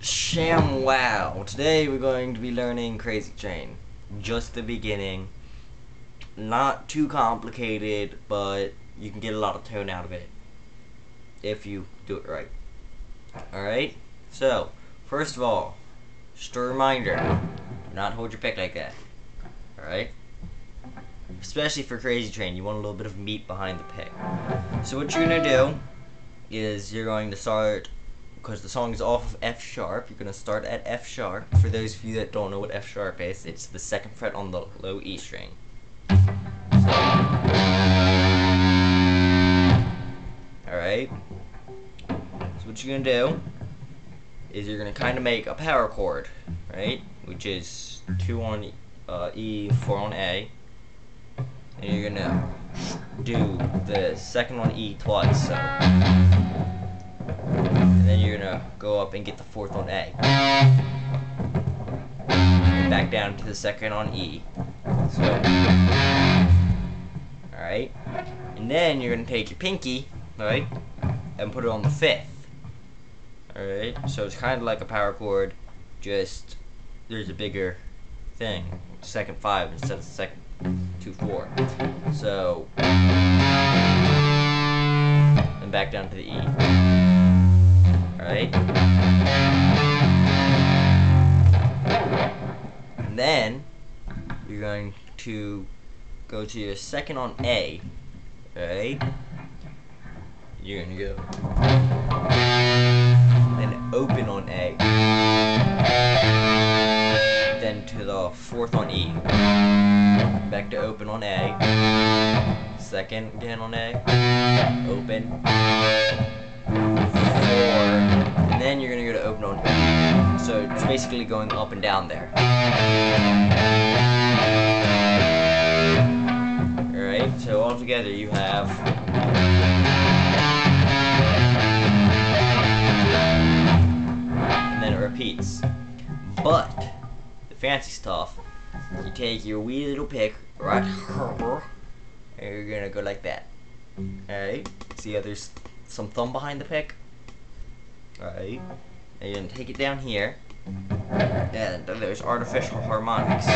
Sham wow. Today we're going to be learning Crazy Train. Just the beginning. Not too complicated, but you can get a lot of tone out of it. If you do it right. Alright? So, first of all, just a reminder, not hold your pick like that. Alright? Especially for Crazy Train, you want a little bit of meat behind the pick. So what you're gonna do is you're going to start because the song is off of F sharp. You're gonna start at F sharp. For those of you that don't know what F sharp is, it's the second fret on the low E string. Alright. So what you're gonna do is you're gonna kind of make a power chord, right? Which is two on uh, E, four on A, and you're gonna do the second on E twice. So, gonna go up and get the fourth on A, and back down to the second on E. So, all right, and then you're gonna take your pinky, right, and put it on the fifth. Alright, so it's kind of like a power chord, just there's a bigger thing, second five instead of second two four. So, and back down to the E. Alright? And then, you're going to go to your second on A. Alright? You're gonna go then open on A. Then to the fourth on E. Back to open on A. Second again on A. Open. Then you're gonna go to open on. So it's basically going up and down there. Alright, so all together you have and then it repeats. But the fancy stuff, you take your wee little pick right here, and you're gonna go like that. Alright? See how there's some thumb behind the pick? Alright. And you're gonna take it down here. And there's artificial harmonics.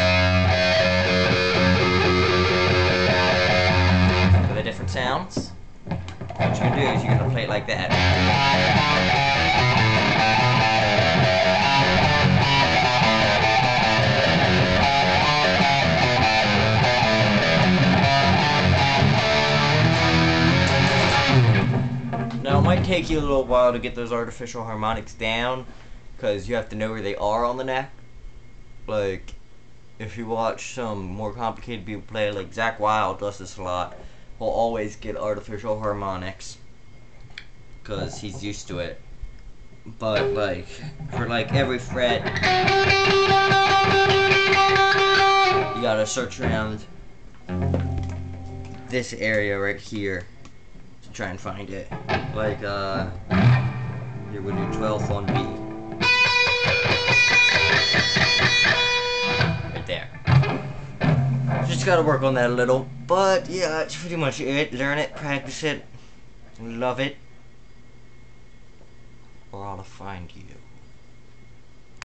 Take you a little while to get those artificial harmonics down because you have to know where they are on the neck. Like, if you watch some more complicated people play, like Zakk Wylde does this a lot, he'll always get artificial harmonics because he's used to it. But like, for like every fret, you gotta search around this area right here try and find it. Like, uh, here we do 12th on B. Right there. Just gotta work on that a little. But yeah, that's pretty much it. Learn it, practice it, love it, or I'll find you.